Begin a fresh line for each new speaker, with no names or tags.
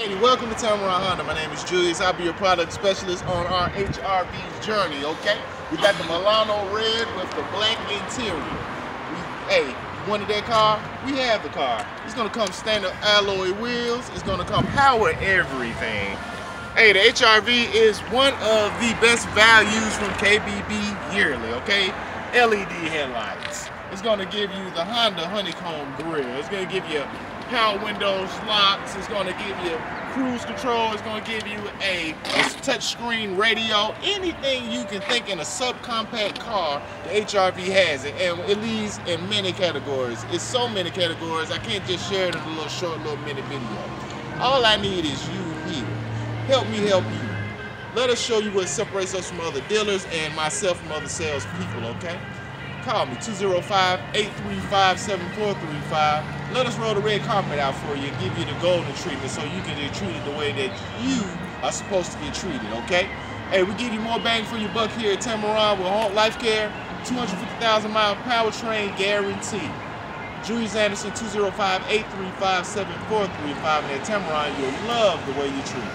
Hey, welcome to Tameron Honda. My name is Julius. I'll be your product specialist on our HRV journey, okay? We got the Milano Red with the black interior. We, hey, you wanted that car? We have the car. It's gonna come standard alloy wheels. It's gonna come power everything. Hey, the HRV is one of the best values from KBB yearly, okay? LED headlights. It's gonna give you the Honda honeycomb grill. It's gonna give you power windows, locks. It's gonna give you cruise control. It's gonna give you a, a touchscreen radio. Anything you can think in a subcompact car, the HRV has it, and it leads in many categories. It's so many categories. I can't just share it in a little short, little minute video. All I need is you here. Help me help you. Let us show you what separates us from other dealers and myself from other salespeople, okay? Call me 205-835-7435. Let us roll the red carpet out for you and give you the golden treatment so you can get treated the way that you are supposed to get treated, okay? Hey, we give you more bang for your buck here at Tameron with Halt Life Care, 250,000 mile powertrain guarantee. Julius Anderson, 205-835-7435. And at Tameron, you'll love the way you treat.